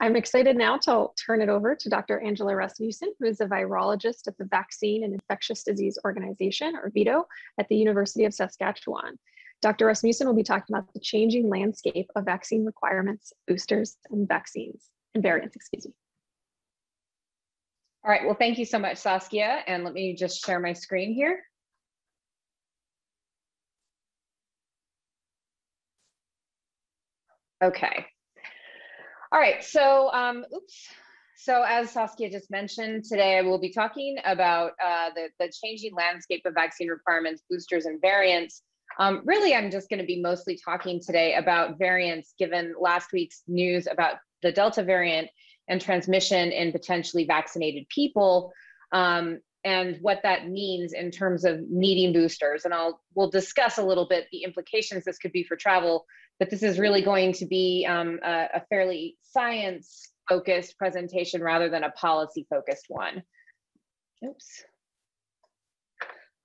I'm excited now to turn it over to Dr. Angela Rasmussen, who is a virologist at the Vaccine and Infectious Disease Organization, or VIDO, at the University of Saskatchewan. Dr. Rasmussen will be talking about the changing landscape of vaccine requirements, boosters, and vaccines, and variants, excuse me. All right, well, thank you so much, Saskia. And let me just share my screen here. Okay. All right, so, um, oops. So as Saskia just mentioned, today I will be talking about uh, the, the changing landscape of vaccine requirements, boosters, and variants. Um, really, I'm just gonna be mostly talking today about variants given last week's news about the Delta variant and transmission in potentially vaccinated people um, and what that means in terms of needing boosters. And I'll we'll discuss a little bit the implications this could be for travel, but this is really going to be um, a, a fairly science focused presentation rather than a policy focused one. Oops.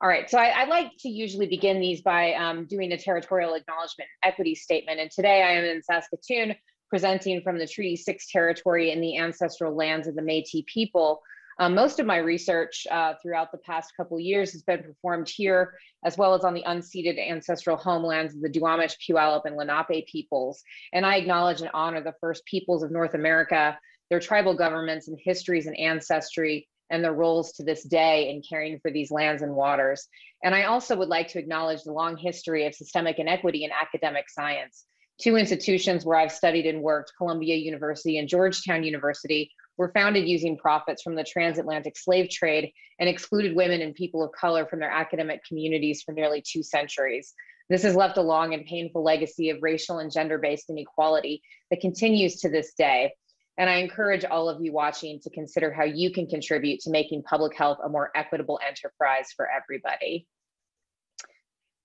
All right, so I, I, like to usually begin these by um, doing a territorial acknowledgement equity statement. And today I am in Saskatoon presenting from the Treaty 6 territory in the ancestral lands of the Métis people. Um, most of my research uh, throughout the past couple years has been performed here, as well as on the unceded ancestral homelands of the Duwamish, Puyallup, and Lenape peoples. And I acknowledge and honor the first peoples of North America, their tribal governments and histories and ancestry, and their roles to this day in caring for these lands and waters. And I also would like to acknowledge the long history of systemic inequity in academic science. Two institutions where I've studied and worked, Columbia University and Georgetown University, were founded using profits from the transatlantic slave trade and excluded women and people of color from their academic communities for nearly two centuries. This has left a long and painful legacy of racial and gender based inequality that continues to this day. And I encourage all of you watching to consider how you can contribute to making public health a more equitable enterprise for everybody.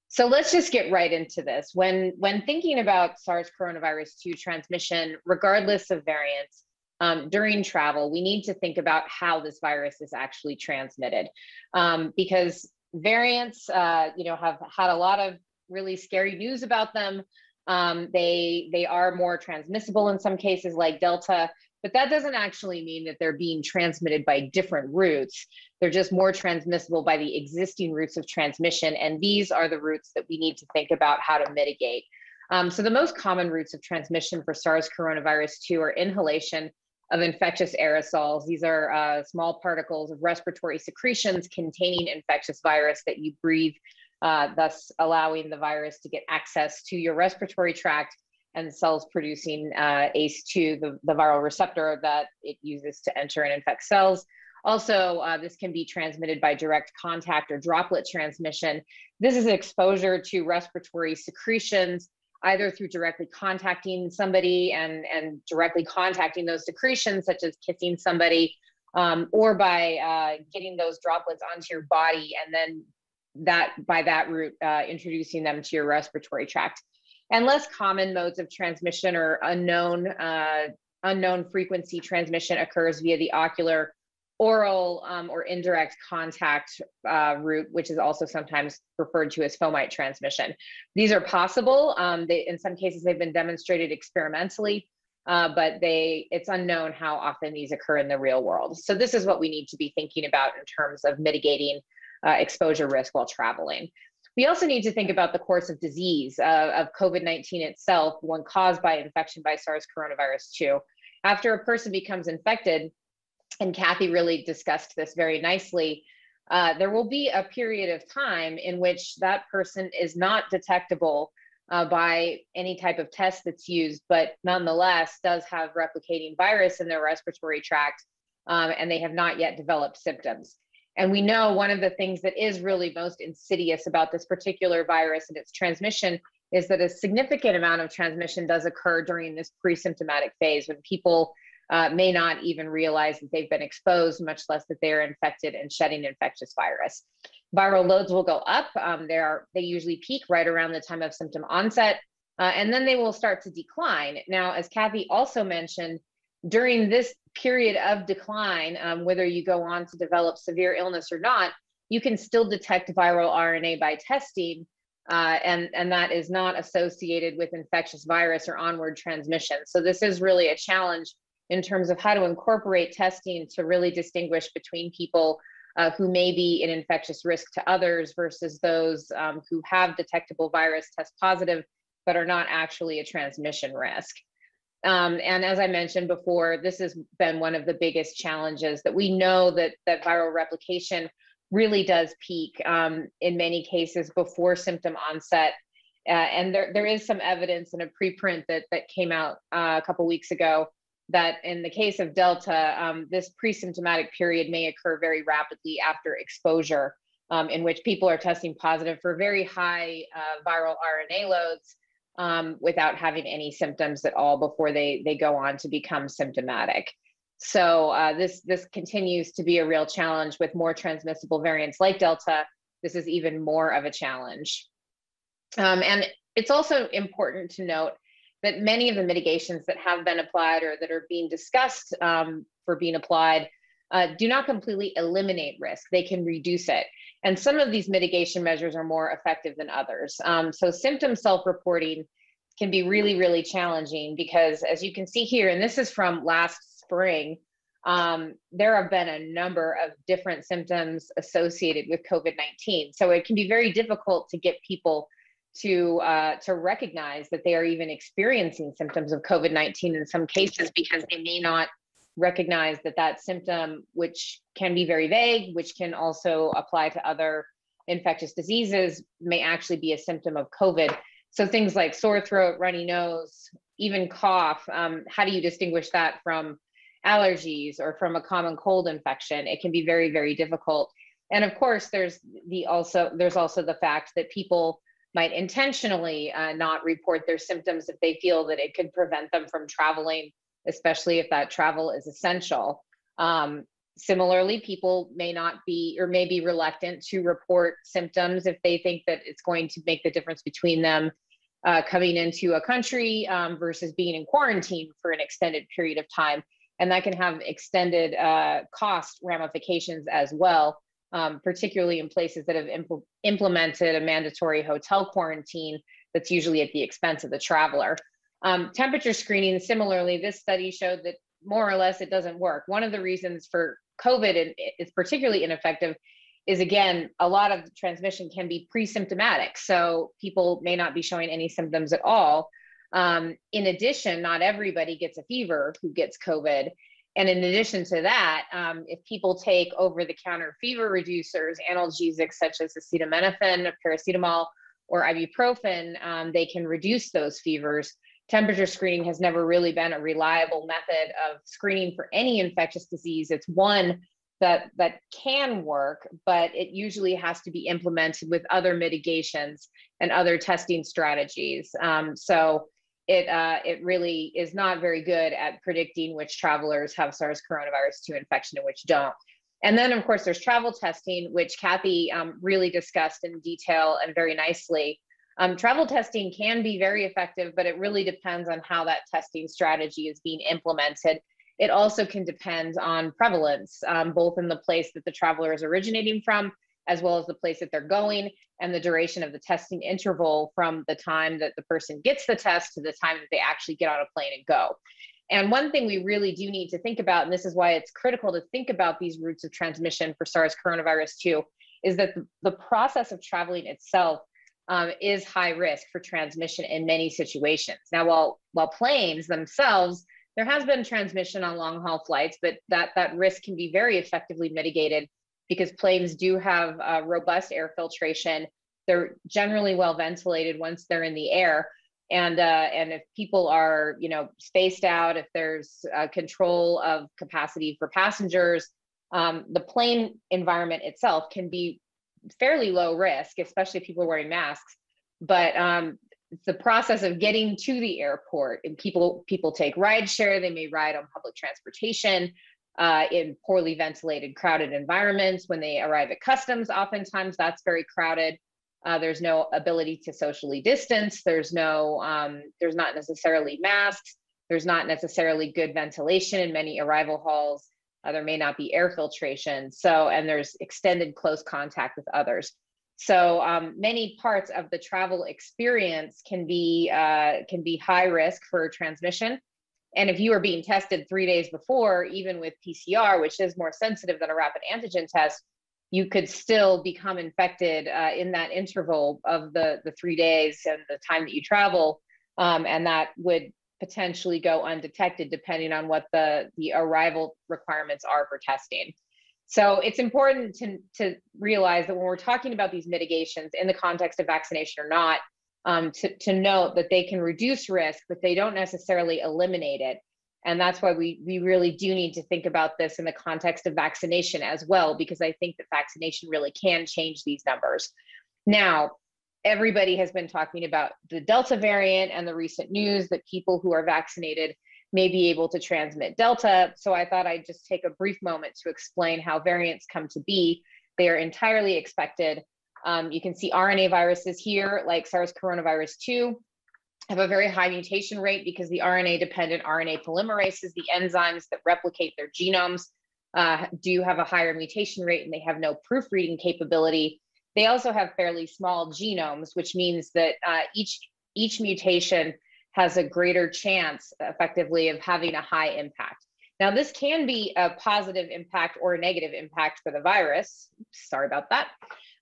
So let's just get right into this. When, when thinking about SARS coronavirus 2 transmission, regardless of variants, um, during travel, we need to think about how this virus is actually transmitted um, because variants, uh, you know, have had a lot of really scary news about them. Um, they they are more transmissible in some cases, like Delta, but that doesn't actually mean that they're being transmitted by different routes. They're just more transmissible by the existing routes of transmission, and these are the routes that we need to think about how to mitigate. Um, so the most common routes of transmission for SARS coronavirus 2 are inhalation, of infectious aerosols. These are uh, small particles of respiratory secretions containing infectious virus that you breathe, uh, thus allowing the virus to get access to your respiratory tract and cells producing uh, ACE2, the, the viral receptor that it uses to enter and infect cells. Also, uh, this can be transmitted by direct contact or droplet transmission. This is exposure to respiratory secretions either through directly contacting somebody and, and directly contacting those secretions, such as kissing somebody, um, or by uh, getting those droplets onto your body and then that by that route uh, introducing them to your respiratory tract. And less common modes of transmission or unknown uh, unknown frequency transmission occurs via the ocular oral um, or indirect contact uh, route, which is also sometimes referred to as fomite transmission. These are possible. Um, they, in some cases, they've been demonstrated experimentally, uh, but they it's unknown how often these occur in the real world. So this is what we need to be thinking about in terms of mitigating uh, exposure risk while traveling. We also need to think about the course of disease uh, of COVID-19 itself, one caused by infection by SARS coronavirus 2. After a person becomes infected, and Kathy really discussed this very nicely. Uh, there will be a period of time in which that person is not detectable uh, by any type of test that's used, but nonetheless does have replicating virus in their respiratory tract, um, and they have not yet developed symptoms. And we know one of the things that is really most insidious about this particular virus and its transmission is that a significant amount of transmission does occur during this pre-symptomatic phase when people uh, may not even realize that they've been exposed, much less that they're infected and shedding infectious virus. Viral loads will go up. Um, they, are, they usually peak right around the time of symptom onset, uh, and then they will start to decline. Now, as Kathy also mentioned, during this period of decline, um, whether you go on to develop severe illness or not, you can still detect viral RNA by testing, uh, and, and that is not associated with infectious virus or onward transmission. So this is really a challenge in terms of how to incorporate testing to really distinguish between people uh, who may be an infectious risk to others versus those um, who have detectable virus test positive but are not actually a transmission risk. Um, and as I mentioned before, this has been one of the biggest challenges that we know that, that viral replication really does peak um, in many cases before symptom onset. Uh, and there, there is some evidence in a preprint that, that came out uh, a couple weeks ago that in the case of Delta, um, this pre-symptomatic period may occur very rapidly after exposure, um, in which people are testing positive for very high uh, viral RNA loads um, without having any symptoms at all before they, they go on to become symptomatic. So uh, this, this continues to be a real challenge with more transmissible variants like Delta. This is even more of a challenge. Um, and it's also important to note that many of the mitigations that have been applied or that are being discussed um, for being applied uh, do not completely eliminate risk. They can reduce it. And some of these mitigation measures are more effective than others. Um, so symptom self-reporting can be really, really challenging because as you can see here, and this is from last spring, um, there have been a number of different symptoms associated with COVID-19. So it can be very difficult to get people to uh, to recognize that they are even experiencing symptoms of COVID-19 in some cases because they may not recognize that that symptom, which can be very vague, which can also apply to other infectious diseases, may actually be a symptom of COVID. So things like sore throat, runny nose, even cough, um, how do you distinguish that from allergies or from a common cold infection? It can be very, very difficult. And of course, there's the also there's also the fact that people might intentionally uh, not report their symptoms if they feel that it could prevent them from traveling especially if that travel is essential. Um, similarly, people may not be or may be reluctant to report symptoms if they think that it's going to make the difference between them uh, coming into a country um, versus being in quarantine for an extended period of time. And that can have extended uh, cost ramifications as well, um, particularly in places that have impl implemented a mandatory hotel quarantine that's usually at the expense of the traveler. Um, temperature screening, similarly, this study showed that more or less it doesn't work. One of the reasons for COVID is particularly ineffective is again, a lot of transmission can be pre-symptomatic. So people may not be showing any symptoms at all. Um, in addition, not everybody gets a fever who gets COVID. And in addition to that, um, if people take over-the-counter fever reducers, analgesics such as acetaminophen, paracetamol, or ibuprofen, um, they can reduce those fevers temperature screening has never really been a reliable method of screening for any infectious disease. It's one that that can work, but it usually has to be implemented with other mitigations and other testing strategies. Um, so it uh, it really is not very good at predicting which travelers have SARS coronavirus 2 infection and which don't. And then, of course, there's travel testing, which Kathy um, really discussed in detail and very nicely. Um, travel testing can be very effective, but it really depends on how that testing strategy is being implemented. It also can depend on prevalence, um, both in the place that the traveler is originating from, as well as the place that they're going, and the duration of the testing interval from the time that the person gets the test to the time that they actually get on a plane and go. And one thing we really do need to think about, and this is why it's critical to think about these routes of transmission for SARS coronavirus 2, is that the, the process of traveling itself um, is high risk for transmission in many situations. Now, while while planes themselves, there has been transmission on long haul flights, but that that risk can be very effectively mitigated because planes do have uh, robust air filtration. They're generally well ventilated once they're in the air, and uh, and if people are you know spaced out, if there's control of capacity for passengers, um, the plane environment itself can be fairly low risk, especially if people are wearing masks. But um, the process of getting to the airport and people people take ride share, they may ride on public transportation uh, in poorly ventilated, crowded environments. When they arrive at customs, oftentimes that's very crowded. Uh, there's no ability to socially distance. There's no, um, there's not necessarily masks. There's not necessarily good ventilation in many arrival halls. Uh, there may not be air filtration. So, and there's extended close contact with others. So um, many parts of the travel experience can be uh, can be high risk for transmission. And if you are being tested three days before, even with PCR, which is more sensitive than a rapid antigen test, you could still become infected uh, in that interval of the, the three days and the time that you travel. Um, and that would potentially go undetected depending on what the, the arrival requirements are for testing. So it's important to, to realize that when we're talking about these mitigations in the context of vaccination or not, um, to, to note that they can reduce risk, but they don't necessarily eliminate it. And that's why we, we really do need to think about this in the context of vaccination as well, because I think that vaccination really can change these numbers. Now, everybody has been talking about the Delta variant and the recent news that people who are vaccinated may be able to transmit Delta. So I thought I'd just take a brief moment to explain how variants come to be. They are entirely expected. Um, you can see RNA viruses here, like SARS coronavirus 2, have a very high mutation rate because the RNA dependent RNA polymerases, the enzymes that replicate their genomes, uh, do have a higher mutation rate and they have no proofreading capability. They also have fairly small genomes, which means that uh, each, each mutation has a greater chance effectively of having a high impact. Now, this can be a positive impact or a negative impact for the virus. Sorry about that.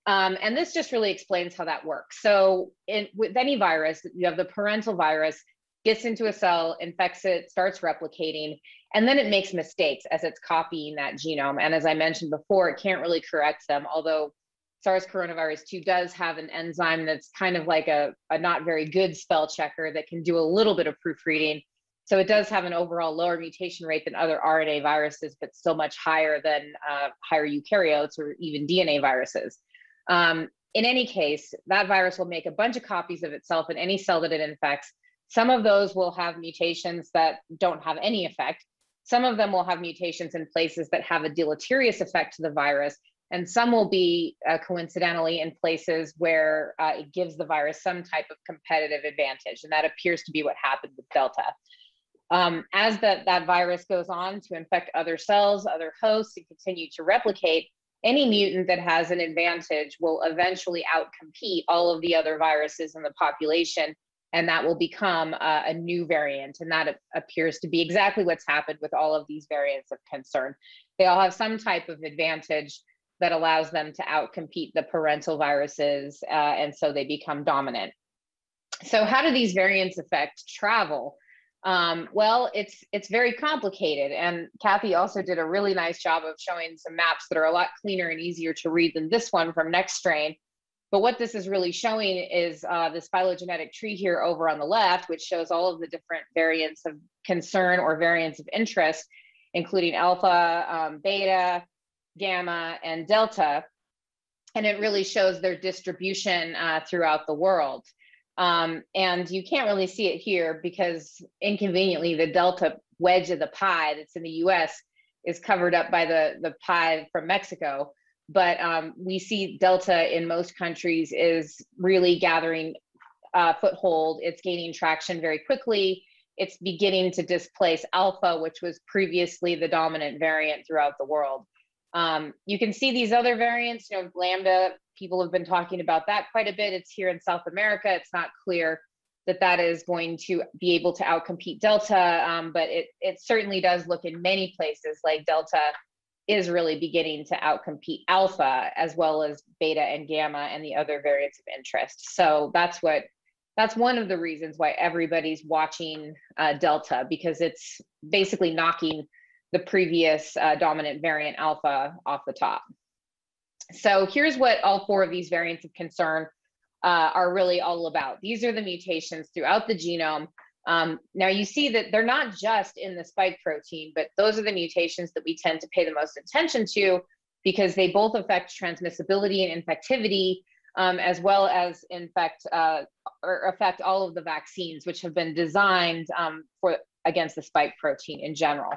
Um, and this just really explains how that works. So in, with any virus, you have the parental virus gets into a cell, infects it, starts replicating, and then it makes mistakes as it's copying that genome. And as I mentioned before, it can't really correct them, although SARS coronavirus 2 does have an enzyme that's kind of like a, a not very good spell checker that can do a little bit of proofreading. So it does have an overall lower mutation rate than other RNA viruses, but still much higher than uh, higher eukaryotes or even DNA viruses. Um, in any case, that virus will make a bunch of copies of itself in any cell that it infects. Some of those will have mutations that don't have any effect. Some of them will have mutations in places that have a deleterious effect to the virus. And some will be uh, coincidentally in places where uh, it gives the virus some type of competitive advantage. And that appears to be what happened with Delta. Um, as the, that virus goes on to infect other cells, other hosts, and continue to replicate, any mutant that has an advantage will eventually outcompete all of the other viruses in the population and that will become uh, a new variant and that appears to be exactly what's happened with all of these variants of concern. They all have some type of advantage that allows them to outcompete the parental viruses uh, and so they become dominant. So how do these variants affect travel um, well, it's it's very complicated, and Kathy also did a really nice job of showing some maps that are a lot cleaner and easier to read than this one from NextStrain. But what this is really showing is uh, this phylogenetic tree here over on the left, which shows all of the different variants of concern or variants of interest, including alpha, um, beta, gamma, and delta. And it really shows their distribution uh, throughout the world. Um, and you can't really see it here because inconveniently the delta wedge of the pie that's in the US is covered up by the, the pie from Mexico. But um, we see delta in most countries is really gathering uh, foothold. It's gaining traction very quickly. It's beginning to displace alpha, which was previously the dominant variant throughout the world. Um, you can see these other variants, you know, Lambda, people have been talking about that quite a bit. It's here in South America. It's not clear that that is going to be able to outcompete Delta, um, but it, it certainly does look in many places like Delta is really beginning to outcompete Alpha as well as Beta and Gamma and the other variants of interest. So that's what that's one of the reasons why everybody's watching uh, Delta because it's basically knocking the previous uh, dominant variant alpha off the top. So here's what all four of these variants of concern uh, are really all about. These are the mutations throughout the genome. Um, now you see that they're not just in the spike protein, but those are the mutations that we tend to pay the most attention to because they both affect transmissibility and infectivity, um, as well as infect uh, or affect all of the vaccines, which have been designed um, for against the spike protein in general.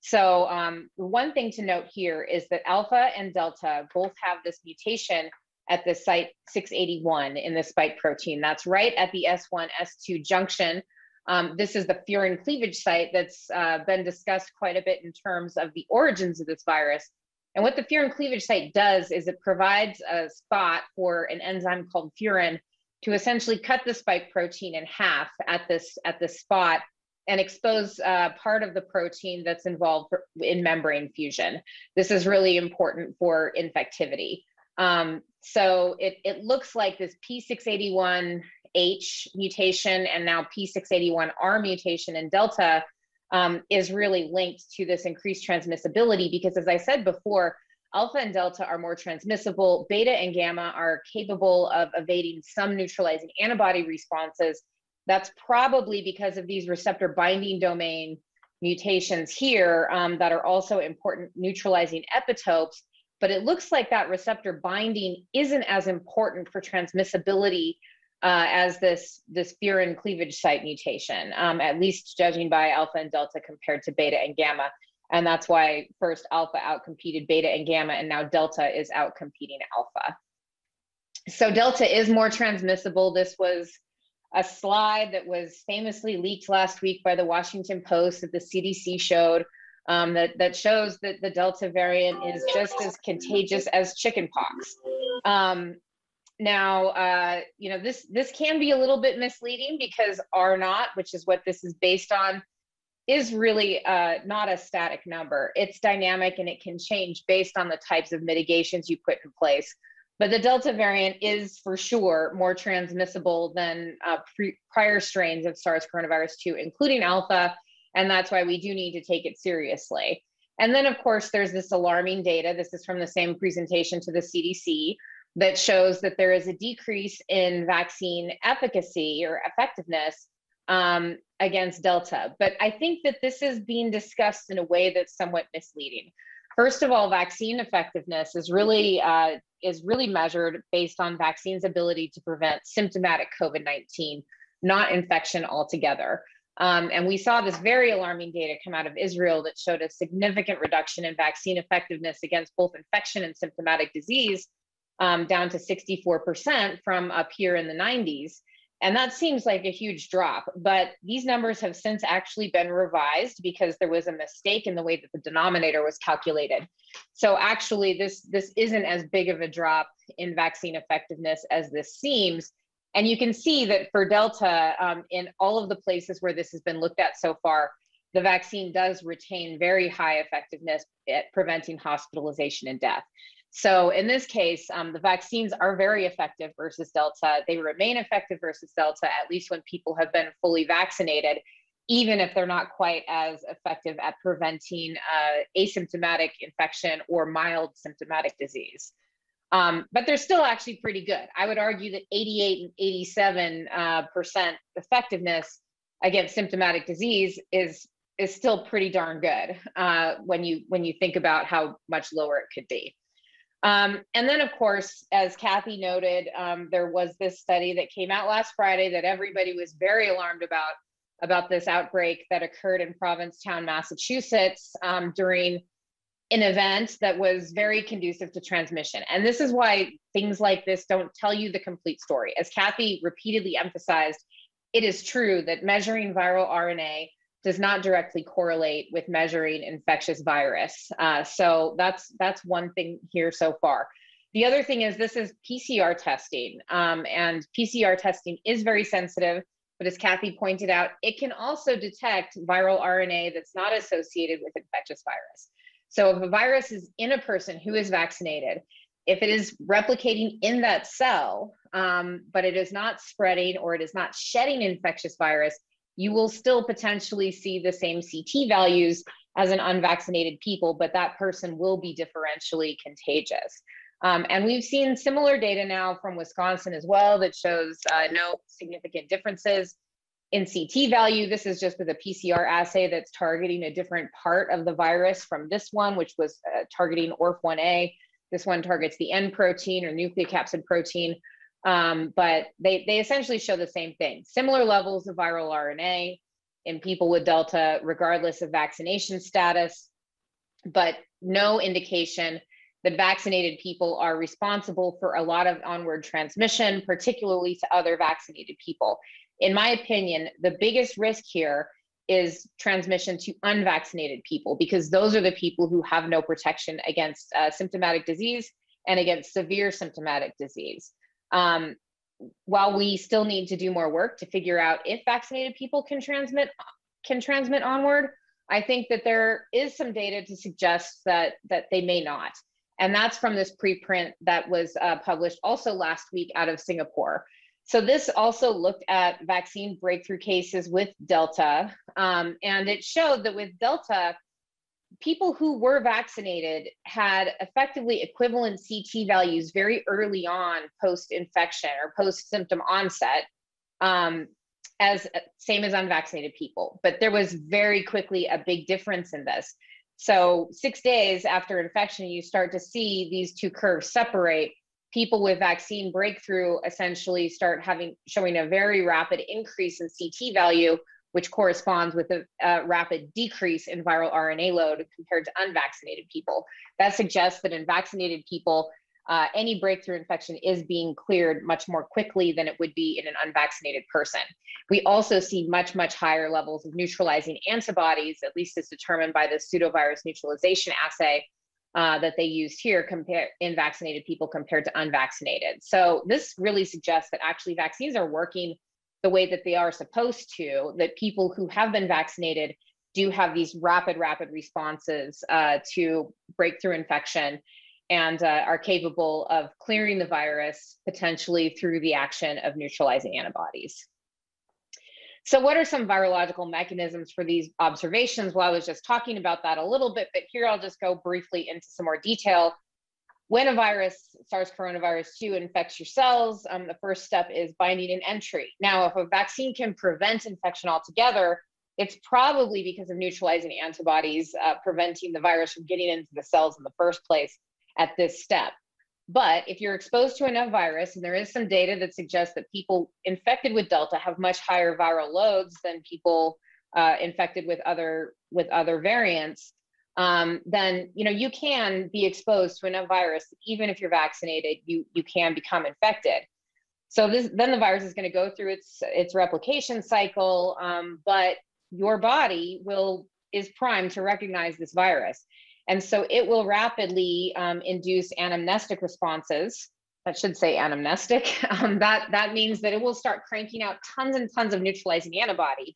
So um, one thing to note here is that alpha and delta both have this mutation at the site 681 in the spike protein. That's right at the S1, S2 junction. Um, this is the furin cleavage site that's uh, been discussed quite a bit in terms of the origins of this virus. And what the furin cleavage site does is it provides a spot for an enzyme called furin to essentially cut the spike protein in half at this, at this spot and expose uh, part of the protein that's involved in membrane fusion. This is really important for infectivity. Um, so it, it looks like this P681H mutation and now P681R mutation in Delta um, is really linked to this increased transmissibility because as I said before, alpha and delta are more transmissible, beta and gamma are capable of evading some neutralizing antibody responses. That's probably because of these receptor binding domain mutations here um, that are also important neutralizing epitopes but it looks like that receptor binding isn't as important for transmissibility uh, as this, this furin cleavage site mutation, um, at least judging by alpha and delta compared to beta and gamma. And that's why first alpha outcompeted beta and gamma, and now delta is outcompeting alpha. So delta is more transmissible. This was a slide that was famously leaked last week by the Washington Post that the CDC showed um, that, that shows that the Delta variant is just as contagious as chickenpox. Um, now, uh, you know, this, this can be a little bit misleading because R naught, which is what this is based on, is really uh, not a static number. It's dynamic and it can change based on the types of mitigations you put in place. But the Delta variant is for sure more transmissible than uh, pre- prior strains of SARS coronavirus 2, including Alpha and that's why we do need to take it seriously. And then, of course, there's this alarming data. This is from the same presentation to the CDC that shows that there is a decrease in vaccine efficacy or effectiveness um, against Delta. But I think that this is being discussed in a way that's somewhat misleading. First of all, vaccine effectiveness is really uh, is really measured based on vaccines' ability to prevent symptomatic COVID-19, not infection altogether. Um, and we saw this very alarming data come out of Israel that showed a significant reduction in vaccine effectiveness against both infection and symptomatic disease, um, down to 64% from up here in the 90s. And that seems like a huge drop, but these numbers have since actually been revised because there was a mistake in the way that the denominator was calculated. So actually, this this isn't as big of a drop in vaccine effectiveness as this seems. And you can see that for Delta, um, in all of the places where this has been looked at so far, the vaccine does retain very high effectiveness at preventing hospitalization and death. So in this case, um, the vaccines are very effective versus Delta. They remain effective versus Delta, at least when people have been fully vaccinated, even if they're not quite as effective at preventing uh, asymptomatic infection or mild symptomatic disease. Um, but they're still actually pretty good. I would argue that 88 and 87 uh, percent effectiveness against symptomatic disease is is still pretty darn good uh, when you when you think about how much lower it could be. Um, and then, of course, as Kathy noted, um, there was this study that came out last Friday that everybody was very alarmed about about this outbreak that occurred in Provincetown, Massachusetts um, during an event that was very conducive to transmission. And this is why things like this don't tell you the complete story. As Kathy repeatedly emphasized, it is true that measuring viral RNA does not directly correlate with measuring infectious virus. Uh, so that's that's one thing here so far. The other thing is this is PCR testing, um, and PCR testing is very sensitive. But as Kathy pointed out, it can also detect viral RNA that's not associated with infectious virus. So if a virus is in a person who is vaccinated, if it is replicating in that cell, um, but it is not spreading or it is not shedding infectious virus, you will still potentially see the same CT values as an unvaccinated people, but that person will be differentially contagious. Um, and we've seen similar data now from Wisconsin as well that shows uh, no significant differences in CT value, this is just with a PCR assay that's targeting a different part of the virus from this one, which was uh, targeting ORF1A. This one targets the N protein or nucleocapsid protein. Um, but they, they essentially show the same thing similar levels of viral RNA in people with Delta, regardless of vaccination status, but no indication that vaccinated people are responsible for a lot of onward transmission, particularly to other vaccinated people in my opinion, the biggest risk here is transmission to unvaccinated people because those are the people who have no protection against uh, symptomatic disease and against severe symptomatic disease. Um, while we still need to do more work to figure out if vaccinated people can transmit, can transmit onward. I think that there is some data to suggest that that they may not. And that's from this preprint that was uh, published also last week out of Singapore. So this also looked at vaccine breakthrough cases with Delta, um, and it showed that with Delta, people who were vaccinated had effectively equivalent CT values very early on post infection or post symptom onset, um, as same as unvaccinated people. But there was very quickly a big difference in this. So six days after infection, you start to see these two curves separate. People with vaccine breakthrough essentially start having showing a very rapid increase in CT value, which corresponds with a, a, rapid decrease in viral RNA load compared to unvaccinated people. That suggests that in vaccinated people, uh, any breakthrough infection is being cleared much more quickly than it would be in an unvaccinated person. We also see much, much higher levels of neutralizing antibodies, at least as determined by the pseudovirus neutralization assay uh, that they used here compared in vaccinated people compared to unvaccinated. So this really suggests that actually vaccines are working the way that they are supposed to, that people who have been vaccinated do have these rapid, rapid responses uh, to breakthrough infection and uh, are capable of clearing the virus potentially through the action of neutralizing antibodies. So what are some virological mechanisms for these observations? Well, I was just talking about that a little bit, but here I'll just go briefly into some more detail. When a virus, SARS coronavirus 2, infects your cells, um, the first step is binding and entry. Now, if a vaccine can prevent infection altogether, it's probably because of neutralizing antibodies uh, preventing the virus from getting into the cells in the first place at this step. But if you're exposed to enough virus, and there is some data that suggests that people infected with Delta have much higher viral loads than people uh, infected with other with other variants, um, then you know you can be exposed to enough virus, even if you're vaccinated, you you can become infected. So this then the virus is going to go through its its replication cycle, um, but your body will is primed to recognize this virus. And so it will rapidly um, induce anamnestic responses. That should say anamnestic. Um, that, that means that it will start cranking out tons and tons of neutralizing antibody.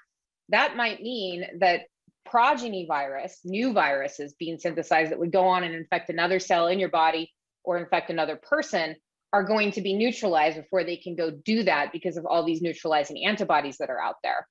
That might mean that progeny virus, new viruses being synthesized that would go on and infect another cell in your body or infect another person are going to be neutralized before they can go do that because of all these neutralizing antibodies that are out there.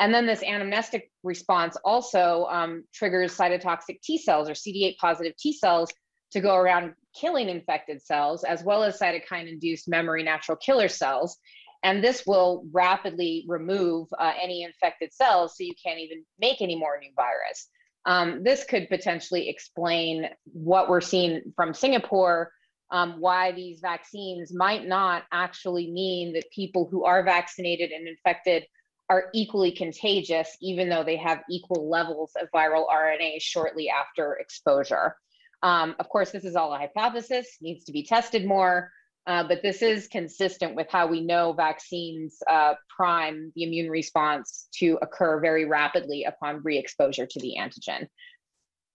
And then this anamnestic response also um, triggers cytotoxic T cells or CD8 positive T cells to go around killing infected cells, as well as cytokine induced memory natural killer cells. And this will rapidly remove uh, any infected cells so you can't even make any more new virus. Um, this could potentially explain what we're seeing from Singapore, um, why these vaccines might not actually mean that people who are vaccinated and infected are equally contagious, even though they have equal levels of viral RNA shortly after exposure. Um, of course, this is all a hypothesis, needs to be tested more, uh, but this is consistent with how we know vaccines uh, prime the immune response to occur very rapidly upon re-exposure to the antigen.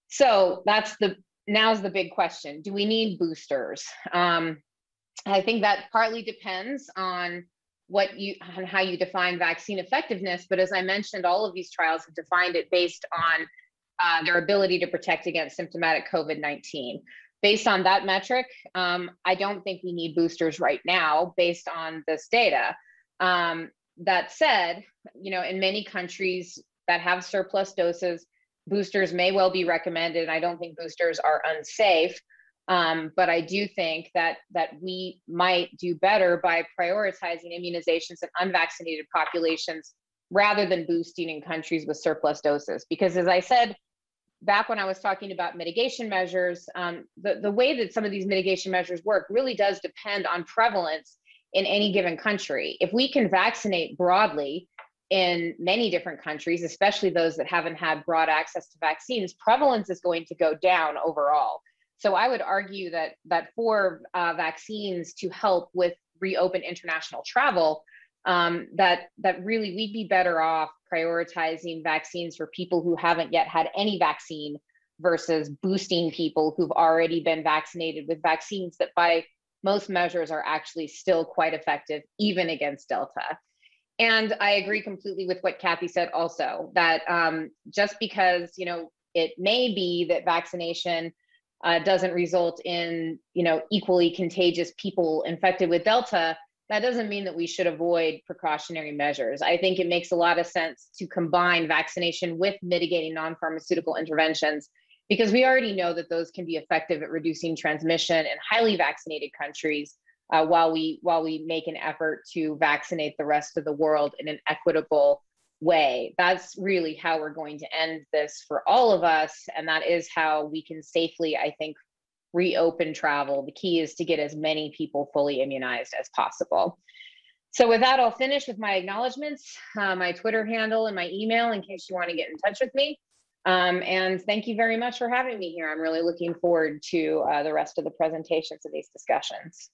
So that's the, now's the big question. Do we need boosters? Um, I think that partly depends on what you and how you define vaccine effectiveness. But as I mentioned, all of these trials have defined it based on uh, their ability to protect against symptomatic COVID 19. Based on that metric, um, I don't think we need boosters right now based on this data. Um, that said, you know, in many countries that have surplus doses, boosters may well be recommended. I don't think boosters are unsafe. Um, but I do think that that we might do better by prioritizing immunizations in unvaccinated populations rather than boosting in countries with surplus doses. Because as I said back when I was talking about mitigation measures, um, the, the way that some of these mitigation measures work really does depend on prevalence in any given country. If we can vaccinate broadly in many different countries, especially those that haven't had broad access to vaccines, prevalence is going to go down overall. So I would argue that that for uh, vaccines to help with reopen international travel, um, that that really we'd be better off prioritizing vaccines for people who haven't yet had any vaccine versus boosting people who've already been vaccinated with vaccines that by most measures are actually still quite effective even against delta. And I agree completely with what Kathy said also, that um, just because, you know, it may be that vaccination uh, doesn't result in, you know, equally contagious people infected with Delta, that doesn't mean that we should avoid precautionary measures. I think it makes a lot of sense to combine vaccination with mitigating non-pharmaceutical interventions because we already know that those can be effective at reducing transmission in highly vaccinated countries uh, while we while we make an effort to vaccinate the rest of the world in an equitable way. That's really how we're going to end this for all of us, and that is how we can safely, I think, reopen travel. The key is to get as many people fully immunized as possible. So with that, I'll finish with my acknowledgments, uh, my Twitter handle and my email in case you want to get in touch with me. Um, and thank you very much for having me here. I'm really looking forward to uh, the rest of the presentations and these discussions.